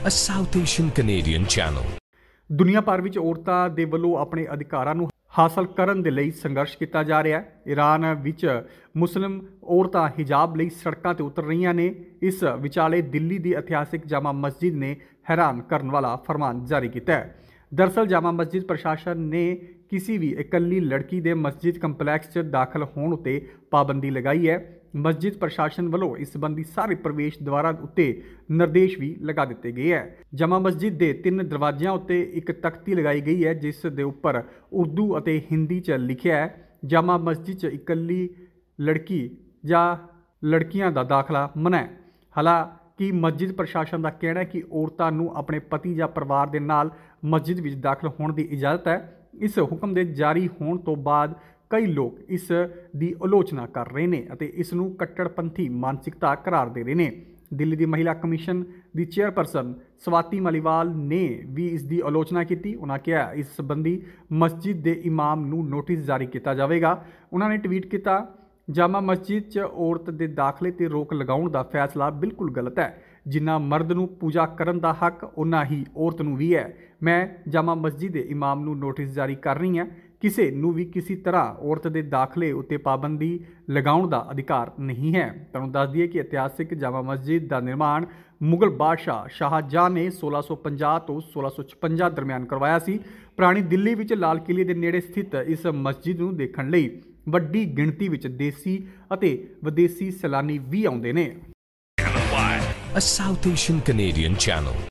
a South Asian Canadian channel. ਦੁਨੀਆ ਭਰ ਵਿੱਚ ਔਰਤਾਂ ਦੇ ਵੱਲੋਂ ਆਪਣੇ ਅਧਿਕਾਰਾਂ ਨੂੰ ਹਾਸਲ ਕਰਨ ਦੇ ਲਈ ਸੰਘਰਸ਼ ਕੀਤਾ ਜਾ ਰਿਹਾ ਹੈ। ਈਰਾਨ ਵਿੱਚ ਮੁਸਲਿਮ ਔਰਤਾਂ ਹਿਜਾਬ ਲਈ ਸੜਕਾਂ ਤੇ ਉਤਰ ਰਹੀਆਂ ਨੇ। ਇਸ ਵਿਚਾਲੇ ਦਿੱਲੀ ਦੀ ਇਤਿਹਾਸਿਕ ਜਾਮਾ ਮਸਜਿਦ ਨੇ ਹੈਰਾਨ ਕਰਨ ਵਾਲਾ ਫਰਮਾਨ ਜਾਰੀ ਕੀਤਾ ਹੈ। ਦਰਸਲ ਜਾਮਾ ਮਸਜਿਦ ਪ੍ਰਸ਼ਾਸਨ ਨੇ ਕਿਸੇ ਵੀ ਇਕੱਲੀ ਲੜਕੀ ਦੇ ਮਸਜਿਦ ਕੰਪਲੈਕਸ 'ਚ ਦਾਖਲ ਹੋਣ ਉਤੇ ਪਾਬੰਦੀ ਲਗਾਈ ਹੈ। ਮਸਜਿਦ ਪ੍ਰਸ਼ਾਸਨ ਵੱਲੋਂ ਇਸ ਸੰਬੰਧੀ ਸਾਰੇ ਪ੍ਰਵੇਸ਼ ਦੁਆਰਾਂ ਉੱਤੇ ਨਿਰਦੇਸ਼ ਵੀ ਲਗਾ ਦਿੱਤੇ ਗਏ ਹੈ। ਜਮਾ ਮਸਜਿਦ ਦੇ ਤਿੰਨ ਦਰਵਾਜ਼ਿਆਂ ਉੱਤੇ ਇੱਕ ਤਖਤੀ ਲਗਾਈ ਗਈ ਹੈ, ਜਿਸ ਦੇ ਉੱਪਰ ਉਰਦੂ ਅਤੇ ਹਿੰਦੀ 'ਚ ਲਿਖਿਆ ਹੈ ਜਮਾ ਮਸਜਿਦ 'ਚ ਇਕੱਲੀ ਲੜਕੀ ਜਾਂ ਲੜਕੀਆਂ ਦਾ ਦਾਖਲਾ ਮਨ੍ਹਾ ਹਾਲਾਂਕਿ ਮਸਜਿਦ ਪ੍ਰਸ਼ਾਸਨ ਦਾ ਕਹਿਣਾ ਹੈ ਕਿ ਔਰਤਾਂ ਨੂੰ ਆਪਣੇ ਪਤੀ ਜਾਂ ਪਰਿਵਾਰ ਦੇ ਨਾਲ ਮਸਜਿਦ ਵਿੱਚ ਦਾਖਲ ਹੋਣ ਦੀ ਇਜਾਜ਼ਤ ਹੈ। ਇਸ ਹੁਕਮ ਦੇ ਜਾਰੀ ਹੋਣ ਤੋਂ ਬਾਅਦ ਕਈ ਲੋਕ ਇਸ ਦੀ ਆਲੋਚਨਾ ਕਰ ਰਹੇ ਨੇ ਅਤੇ ਇਸ ਨੂੰ ਕੱਟੜਪੰਥੀ ਮਾਨਸਿਕਤਾ ਕਰਾਰ ਦੇ ਰਹੇ ਨੇ। ਦਿੱਲੀ ਦੀ ਮਹਿਲਾ ਕਮਿਸ਼ਨ ਦੀ ਚੇਅਰਪਰਸਨ ਸਵਾਤੀ ਮਲੀਵਾਲ ਨੇ ਵੀ ਇਸ ਦੀ ਆਲੋਚਨਾ ਕੀਤੀ। ਉਹਨਾਂ ਕਿਹਾ, ਇਸ ਸੰਬੰਧੀ ਮਸਜਿਦ ਦੇ ਇਮਾਮ ਨੂੰ ਨੋਟਿਸ ਜਾਰੀ ਕੀਤਾ ਜਾਵੇਗਾ। ਉਹਨਾਂ ਨੇ ਟਵੀਟ ਕੀਤਾ, ਜਾਮਾ ਮਸਜਿਦ 'ਚ ਔਰਤ ਦੇ ਦਾਖਲੇ ਤੇ ਰੋਕ ਲਗਾਉਣ ਦਾ ਫੈਸਲਾ ਬਿਲਕੁਲ ਗਲਤ ਹੈ। ਜਿੰਨਾ ਮਰਦ ਨੂੰ ਪੂਜਾ ਕਰਨ ਦਾ ਹੱਕ ਉਨਾ ਹੀ ਔਰਤ ਨੂੰ ਵੀ ਹੈ। ਮੈਂ ਜਾਮਾ ਮਸਜਿਦ ਦੇ ਇਮਾਮ ਨੂੰ ਨੋਟਿਸ ਜਾਰੀ ਕਰ ਰਹੀ ਹਾਂ। ਕਿਸੇ ਨੂੰ ਵੀ ਕਿਸੇ ਤਰ੍ਹਾਂ ਔਰਤ ਦੇ ਦਾਖਲੇ ਉੱਤੇ ਪਾਬੰਦੀ ਲਗਾਉਣ ਦਾ ਅਧਿਕਾਰ ਨਹੀਂ ਹੈ ਤੁਹਾਨੂੰ ਦੱਸ ਦਈਏ ਕਿ ਇਤਿਹਾਸਿਕ ਜਾਮਾ ਮਸਜਿਦ ਦਾ ਨਿਰਮਾਣ ਮੁਗਲ ਬਾਦਸ਼ਾਹ ਸ਼ਾਹਜਹਾਂ ਨੇ 1650 ਤੋਂ 1656 ਦਰਮਿਆਨ ਕਰਵਾਇਆ ਸੀ ਪੁਰਾਣੀ ਦਿੱਲੀ ਵਿੱਚ ਲਾਲ ਕਿਲੇ ਦੇ ਨੇੜੇ ਸਥਿਤ ਇਸ ਮਸਜਿਦ ਨੂੰ ਦੇਖਣ ਲਈ ਵੱਡੀ ਗਿਣਤੀ ਵਿੱਚ ਦੇਸੀ ਅਤੇ ਵਿਦੇਸੀ ਸੈਲਾਨੀ ਵੀ ਆਉਂਦੇ ਨੇ A South Asian Canadian channel.